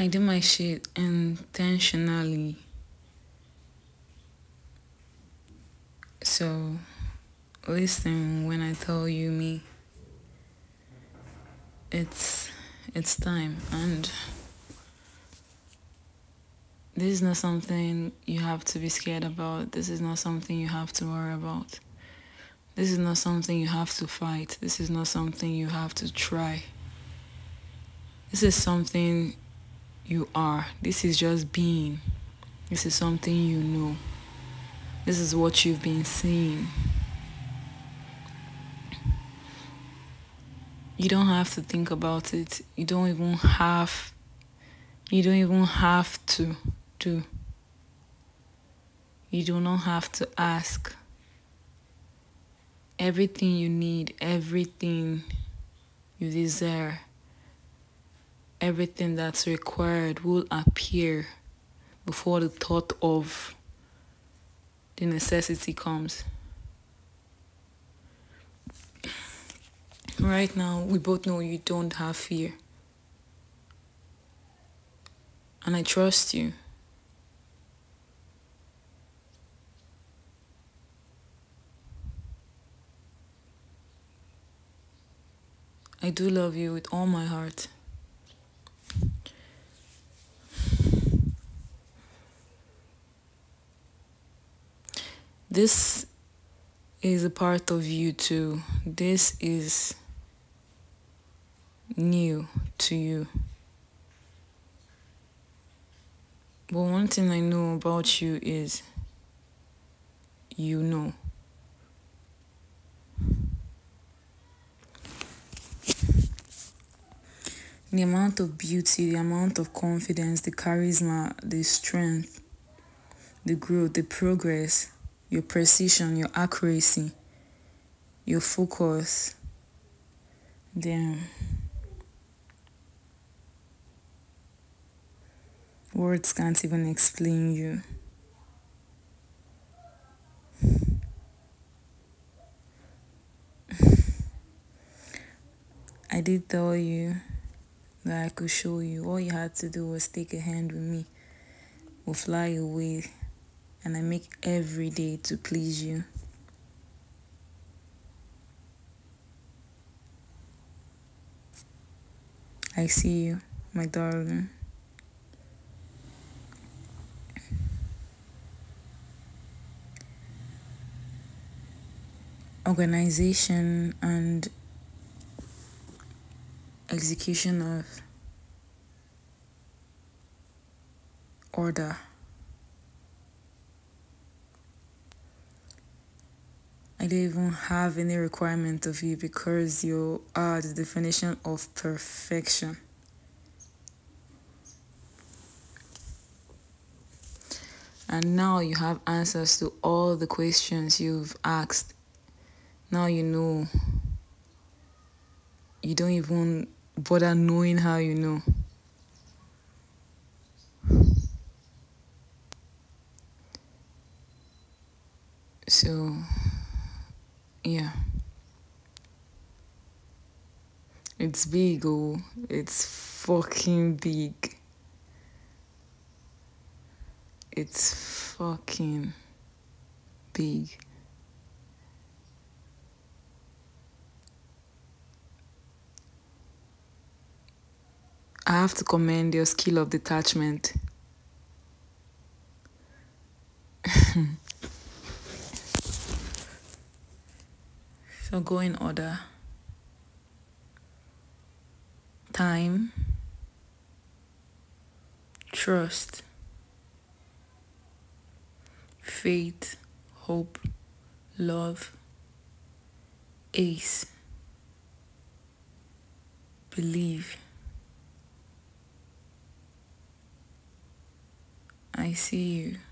I do my shit intentionally. So listen when I tell you me it's it's time and this is not something you have to be scared about. This is not something you have to worry about. This is not something you have to fight. This is not something you have to try. This is something you are. This is just being. This is something you know. This is what you've been seeing. You don't have to think about it. You don't even have you don't even have to do. You do not have to ask. Everything you need, everything you desire, everything that's required will appear before the thought of the necessity comes. Right now, we both know you don't have fear. And I trust you. I do love you with all my heart. This is a part of you too. This is new to you. But one thing I know about you is you know. The amount of beauty, the amount of confidence, the charisma, the strength, the growth, the progress, your precision, your accuracy, your focus. Damn. Words can't even explain you. I did tell you that I could show you. All you had to do was take a hand with me. We'll fly away and I make every day to please you. I see you, my darling. Organization and execution of order. I don't even have any requirement of you because you are the definition of perfection. And now you have answers to all the questions you've asked. Now you know. You don't even bother knowing how you know. So, yeah. It's big, oh, it's fucking big. It's fucking big. I have to commend your skill of detachment. so go in order. Time, trust, faith, hope, love, ace, believe. I see you.